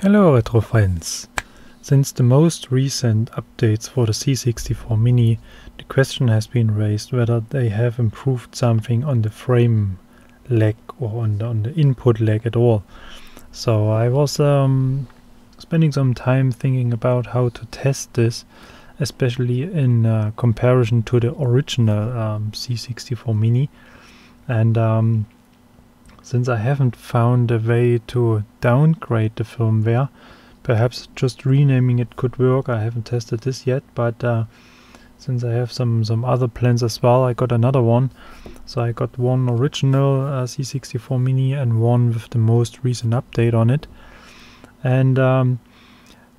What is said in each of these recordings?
Hello retro friends! Since the most recent updates for the C64 Mini, the question has been raised whether they have improved something on the frame lag or on the, on the input lag at all. So I was um, spending some time thinking about how to test this, especially in uh, comparison to the original um, C64 Mini. And um, since I haven't found a way to downgrade the firmware, perhaps just renaming it could work. I haven't tested this yet, but uh, since I have some some other plans as well, I got another one. So I got one original uh, C64 Mini and one with the most recent update on it. And um,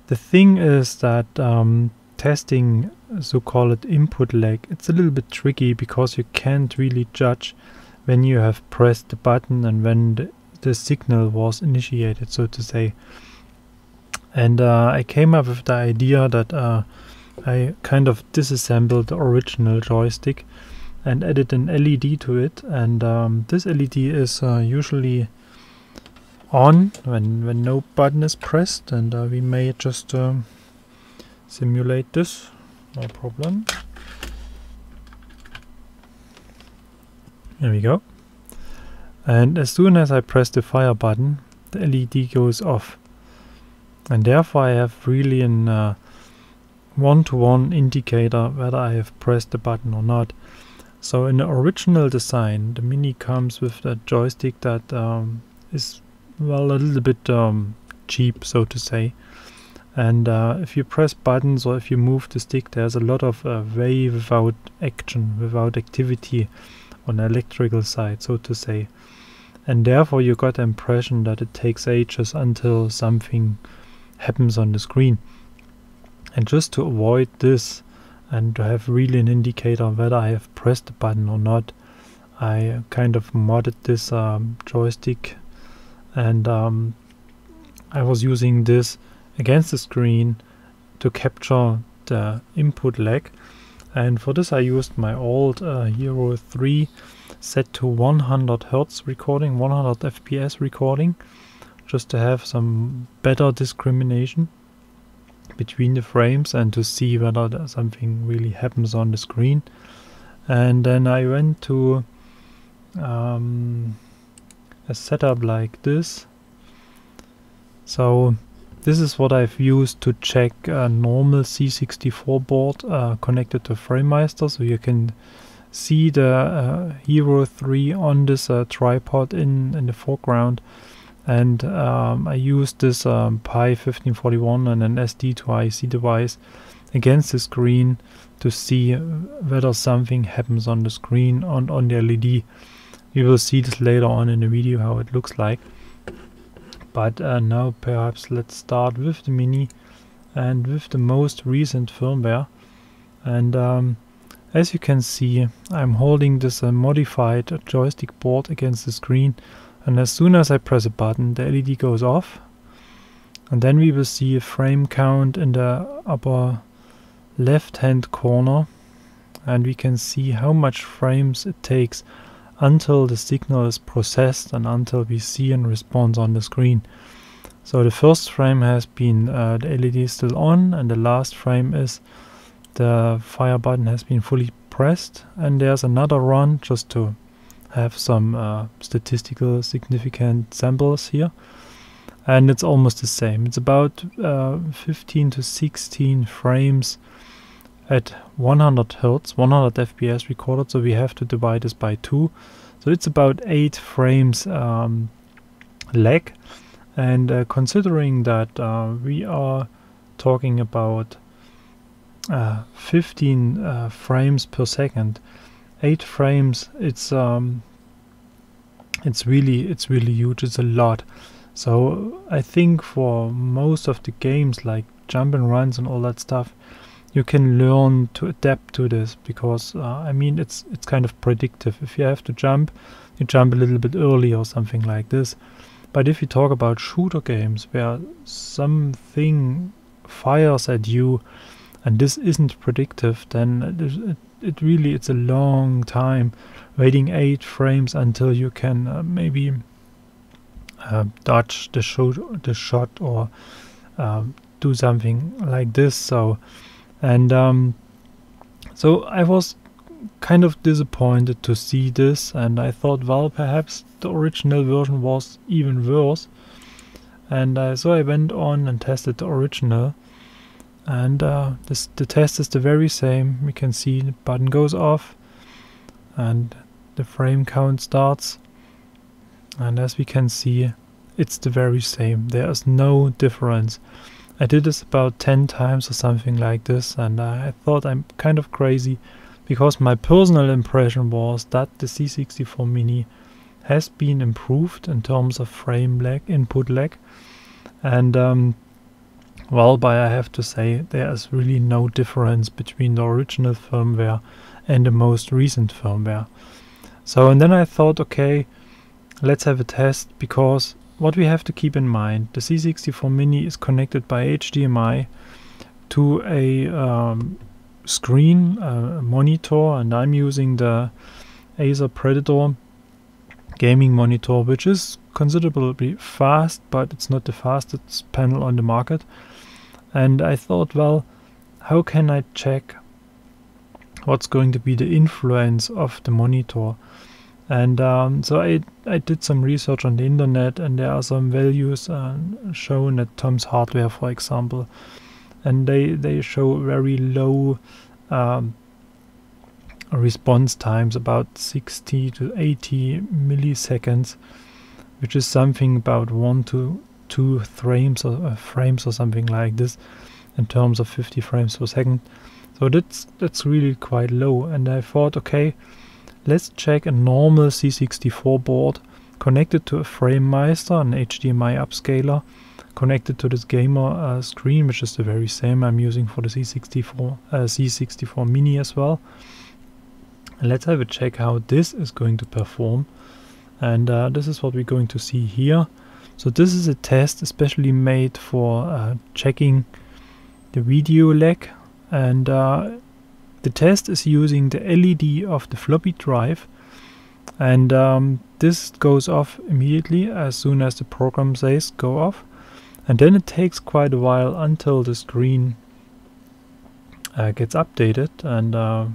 the thing is that um, testing so-called input lag, it's a little bit tricky because you can't really judge when you have pressed the button and when the, the signal was initiated, so to say. And uh, I came up with the idea that uh, I kind of disassembled the original joystick and added an LED to it. And um, this LED is uh, usually on when, when no button is pressed. And uh, we may just um, simulate this, no problem. There we go. And as soon as I press the fire button, the LED goes off. And therefore I have really an uh, one-to-one -one indicator whether I have pressed the button or not. So in the original design, the Mini comes with a joystick that um, is, well, a little bit um, cheap, so to say. And uh, if you press buttons or if you move the stick, there's a lot of uh, way without action, without activity on the electrical side, so to say. And therefore you got the impression that it takes ages until something happens on the screen. And just to avoid this and to have really an indicator whether I have pressed the button or not, I kind of modded this um, joystick and um, I was using this against the screen to capture the input lag and for this I used my old uh, Hero 3 set to 100 Hz recording, 100 FPS recording, just to have some better discrimination between the frames and to see whether something really happens on the screen. And then I went to um, a setup like this. So this is what I've used to check a normal C64 board uh, connected to FrameMeister. So you can see the uh, Hero 3 on this uh, tripod in, in the foreground. And um, I used this um, Pi 1541 and an SD2IEC device against the screen to see whether something happens on the screen on, on the LED. You will see this later on in the video how it looks like but uh, now perhaps let's start with the mini and with the most recent firmware. And um, as you can see I'm holding this uh, modified joystick board against the screen. And as soon as I press a button the LED goes off. And then we will see a frame count in the upper left hand corner. And we can see how much frames it takes until the signal is processed and until we see a response on the screen. So the first frame has been uh, the LED is still on and the last frame is the fire button has been fully pressed and there's another run just to have some uh, statistical significant samples here and it's almost the same. It's about uh, 15 to 16 frames at 100 hertz 100 fps recorded so we have to divide this by 2 so it's about 8 frames um, lag. And uh, considering that uh, we are talking about uh, 15 uh, frames per second 8 frames it's um, it's really it's really huge. It's a lot. So I think for most of the games like jump and runs and all that stuff you can learn to adapt to this because uh, I mean it's it's kind of predictive. If you have to jump, you jump a little bit early or something like this. But if you talk about shooter games where something fires at you and this isn't predictive, then it, it really it's a long time waiting eight frames until you can uh, maybe uh, dodge the shot, the shot or um, do something like this. So, and um, so I was kind of disappointed to see this, and I thought, well, perhaps the original version was even worse. And uh, so I went on and tested the original, and uh, this, the test is the very same. We can see the button goes off, and the frame count starts. And as we can see, it's the very same. There is no difference. I did this about 10 times or something like this, and I thought I'm kind of crazy because my personal impression was that the C64 Mini has been improved in terms of frame lag, input lag, and um, well, but I have to say there is really no difference between the original firmware and the most recent firmware. So, and then I thought, okay, let's have a test because what we have to keep in mind, the C64 Mini is connected by HDMI to a um, screen uh, monitor and I'm using the Acer Predator gaming monitor which is considerably fast but it's not the fastest panel on the market. And I thought well how can I check what's going to be the influence of the monitor and um, so I, I did some research on the internet and there are some values uh, shown at Tom's Hardware for example. And they they show very low um, response times about 60 to 80 milliseconds which is something about one to two frames or uh, frames or something like this in terms of 50 frames per second. So that's that's really quite low. And I thought okay let's check a normal C64 board connected to a FrameMeister an HDMI upscaler connected to this gamer uh, screen, which is the very same I'm using for the C64, uh, C64 Mini as well. Let's have a check how this is going to perform. And uh, this is what we're going to see here. So this is a test especially made for uh, checking the video lag. And uh, the test is using the LED of the floppy drive. And um, this goes off immediately as soon as the program says go off and then it takes quite a while until the screen uh, gets updated and uh,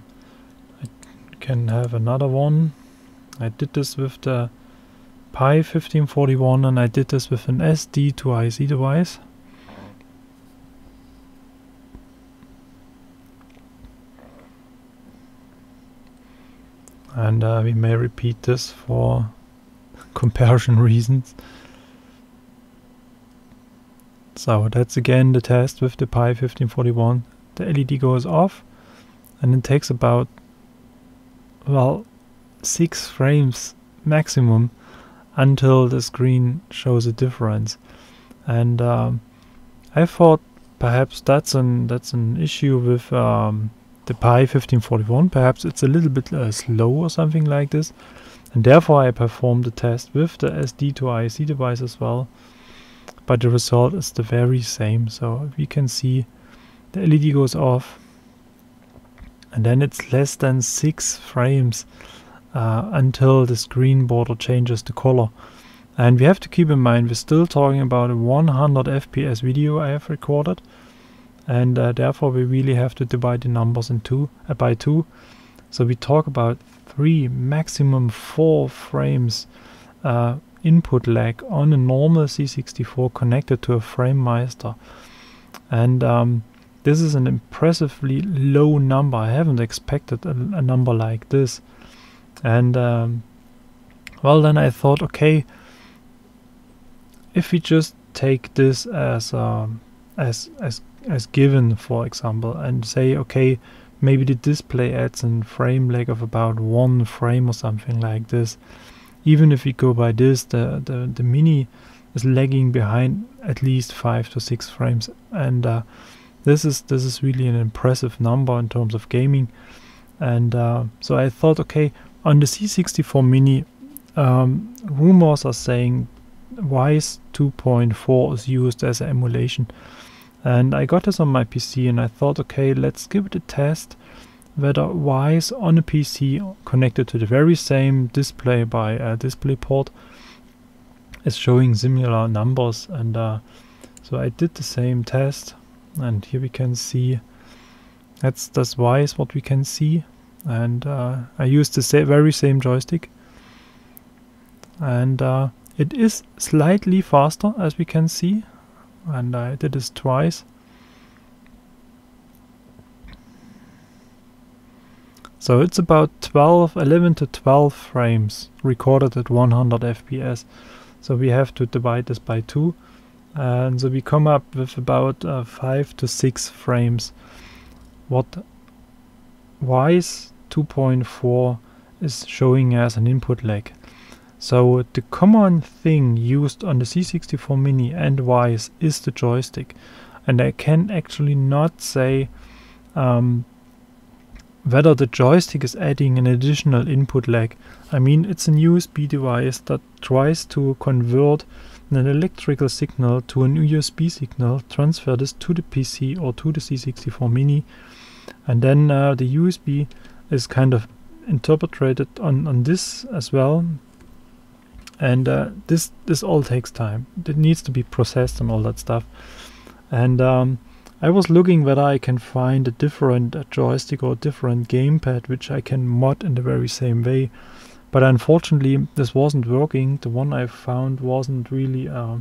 I can have another one I did this with the Pi 1541 and I did this with an SD2IEC device and uh, we may repeat this for comparison reasons so that's again the test with the Pi 1541. The LED goes off and it takes about, well, 6 frames maximum until the screen shows a difference. And um, I thought perhaps that's an that's an issue with um, the Pi 1541. Perhaps it's a little bit uh, slow or something like this. And therefore I performed the test with the SD2IEC device as well. But the result is the very same. So we can see the LED goes off. And then it's less than 6 frames uh, until the screen border changes the color. And we have to keep in mind we're still talking about a 100 FPS video I have recorded and uh, therefore we really have to divide the numbers in two uh, by two so we talk about three maximum four frames uh, input lag on a normal C64 connected to a FrameMeister. And um, this is an impressively low number. I haven't expected a, a number like this. And um, well, then I thought, okay, if we just take this as um, as as as given, for example, and say, okay, maybe the display adds a frame lag of about one frame or something like this even if we go by this, the, the, the Mini is lagging behind at least five to six frames, and uh, this is this is really an impressive number in terms of gaming. And uh, so I thought, okay, on the C64 Mini, um, rumors are saying VICE 2.4 is used as an emulation. And I got this on my PC and I thought, okay, let's give it a test whether VICE on a PC connected to the very same display by a DisplayPort is showing similar numbers. And uh, so I did the same test. And here we can see that's that's VICE what we can see. And uh, I used the sa very same joystick. And uh, it is slightly faster as we can see and I did this twice. So it's about 12 11 to 12 frames recorded at 100 fps so we have to divide this by 2 and so we come up with about uh, 5 to 6 frames. What VICE 2.4 is showing as an input lag so the common thing used on the C64 Mini and VICE is the joystick and I can actually not say um, whether the joystick is adding an additional input lag. I mean, it's a USB device that tries to convert an electrical signal to an USB signal, transfer this to the PC or to the C64 Mini, and then uh, the USB is kind of interpreted on, on this as well. And uh, this this all takes time. It needs to be processed and all that stuff. And um, I was looking whether I can find a different joystick or different gamepad which I can mod in the very same way. But unfortunately this wasn't working. The one I found wasn't really uh,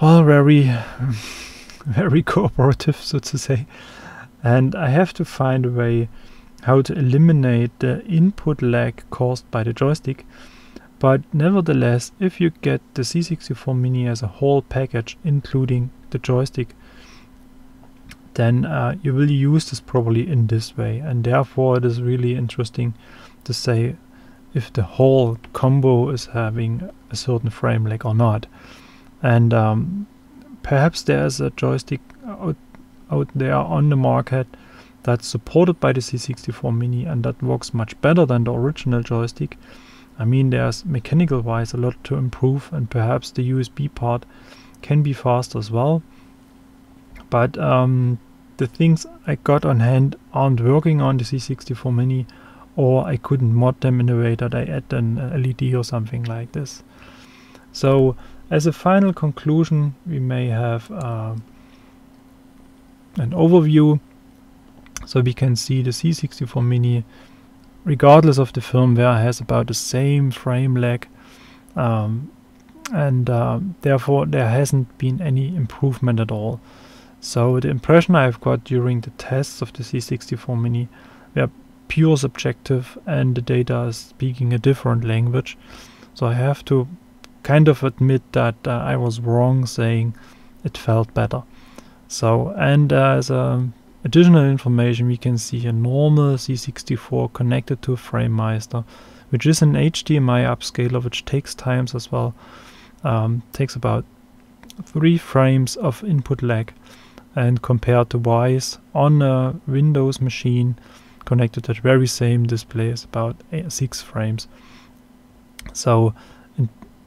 well, very, very cooperative so to say. And I have to find a way how to eliminate the input lag caused by the joystick. But nevertheless, if you get the C64 Mini as a whole package, including the joystick, then uh, you will use this probably in this way. And therefore it is really interesting to say if the whole combo is having a certain frame lag or not. And um, perhaps there's a joystick out, out there on the market that's supported by the C64 Mini and that works much better than the original joystick I mean there's mechanical wise a lot to improve and perhaps the USB part can be fast as well but um, the things I got on hand aren't working on the C64 Mini or I couldn't mod them in a way that I add an LED or something like this. So as a final conclusion we may have uh, an overview so we can see the C64 Mini regardless of the firmware has about the same frame lag um, and uh, therefore there hasn't been any improvement at all. So the impression I've got during the tests of the C64 Mini were pure subjective and the data is speaking a different language. So I have to kind of admit that uh, I was wrong saying it felt better. So and uh, as a additional information we can see a normal C64 connected to a FrameMeister which is an HDMI upscaler which takes times as well. Um, takes about three frames of input lag and compared to VICE on a Windows machine connected to the very same display is about eight, 6 frames. So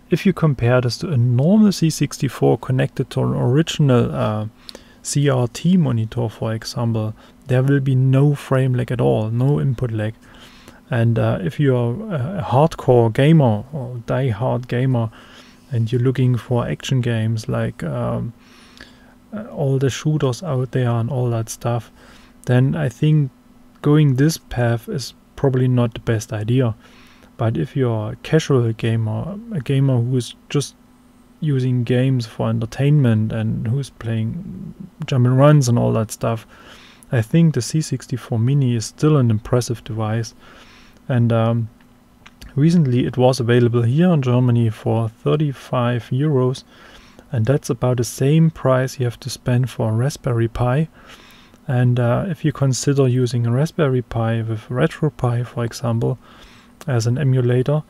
if you compare this to a normal C64 connected to an original uh, CRT monitor for example, there will be no frame lag at all, no input lag. And uh, if you're a hardcore gamer or die-hard gamer and you're looking for action games like um, uh, all the shooters out there and all that stuff, then I think going this path is probably not the best idea. But if you're a casual gamer, a gamer who is just using games for entertainment and who's playing jump and runs and all that stuff, I think the C64 Mini is still an impressive device. And um, recently it was available here in Germany for 35 euros and that's about the same price you have to spend for a Raspberry Pi. And uh, if you consider using a Raspberry Pi with RetroPie, for example, as an emulator,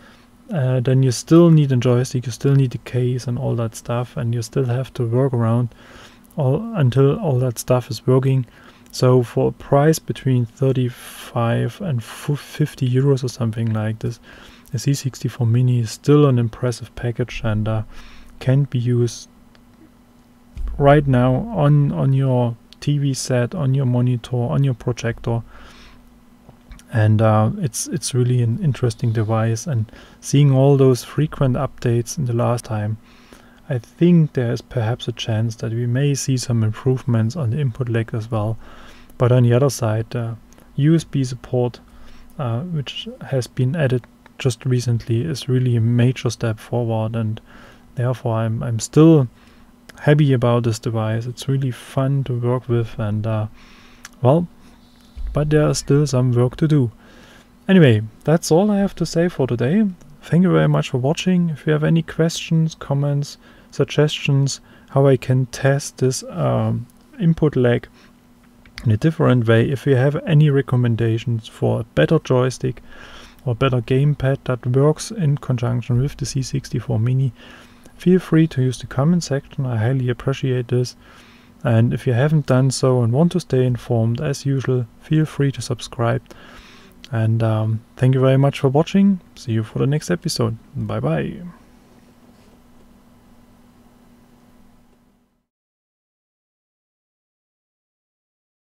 uh, then you still need a joystick, you still need a case and all that stuff, and you still have to work around all until all that stuff is working. So for a price between 35 and 50 euros or something like this, a C64 Mini is still an impressive package and uh, can be used right now on on your TV set, on your monitor, on your projector. And uh, it's it's really an interesting device. And seeing all those frequent updates in the last time I think there is perhaps a chance that we may see some improvements on the input lag as well. But on the other side uh, USB support uh, which has been added just recently is really a major step forward. And therefore I'm, I'm still happy about this device. It's really fun to work with. And uh, well but there is still some work to do. Anyway, that's all I have to say for today. Thank you very much for watching. If you have any questions, comments, suggestions, how I can test this um, input lag in a different way, if you have any recommendations for a better joystick or better gamepad that works in conjunction with the C64 Mini, feel free to use the comment section. I highly appreciate this. And if you haven't done so and want to stay informed, as usual, feel free to subscribe. And um, thank you very much for watching. See you for the next episode. Bye bye.